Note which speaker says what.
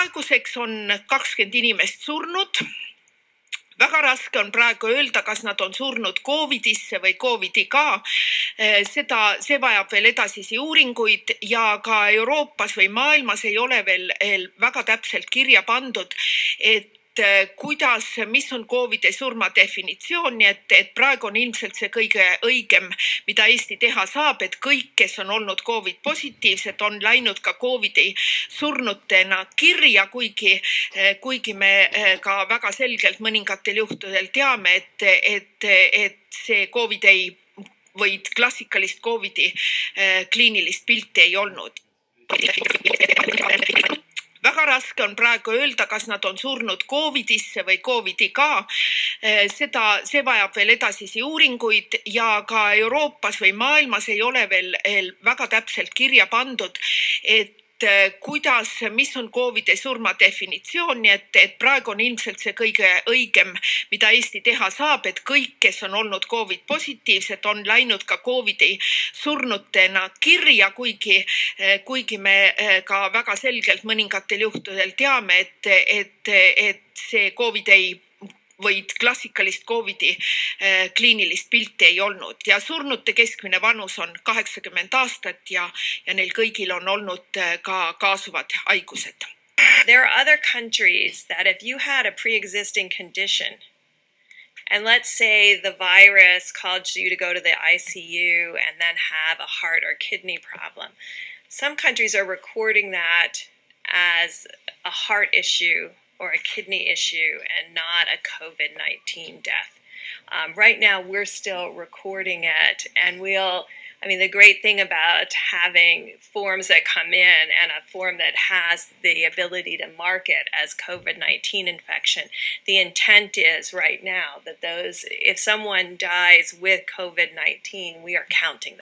Speaker 1: praeguseks on kakskümmend inimest surnud väga raske on praegu öelda, kas nad on surnud Covidisse või Covidiga. seda, see vajab veel edasisi uuringuid ja ka Euroopas või maailmas ei ole veel väga täpselt kirja pandud, et kuidas, mis on Covidi surma definitsioon, nii et, et praegu on ilmselt see kõige õigem, mida Eesti teha saab, et kõik, kes on olnud Covid positiivsed, on läinud ka Covidi surnutena kirja, kuigi, kuigi me ka väga selgelt mõningatel juhtudel teame, et, et, et see Covid ei või klassikalist Covidi kliinilist pilti ei olnud raske on praegu öelda, kas nad on surnud Covidisse või Covidiga. seda, see vajab veel edasisi uuringuid ja ka Euroopas või maailmas ei ole veel väga täpselt kirja pandud, et kuidas, mis on Covidi surma definitsioon, nii et, et praegu on ilmselt see kõige õigem, mida Eesti teha saab, et kõik, kes on olnud Covid positiivsed, on läinud ka Covidi surnutena kirja, kuigi, kuigi me ka väga selgelt mõningatel juhtudel teame, et, et, et see Covid ei või klassikalist Covidi eh, kliinilist pilti ei olnud ja surnute keskmine vanus on kaheksakümmend aastat ja, ja neil kõigil on olnud eh, ka kaasuvad haigused.
Speaker 2: There are other countries that if you had a pre-existing condition and let's say the virus caused you to go to the ICU and then have a heart or kidney problem, some countries are recording that as a heart issue or a kidney issue and not a COVID 19 death. Um, right now, we're still recording it, and we'll. I mean, the great thing about having forms that come in and a form that has the ability to mark it as COVID 19 infection, the intent is right now that those, if someone dies with COVID 19, we are counting them.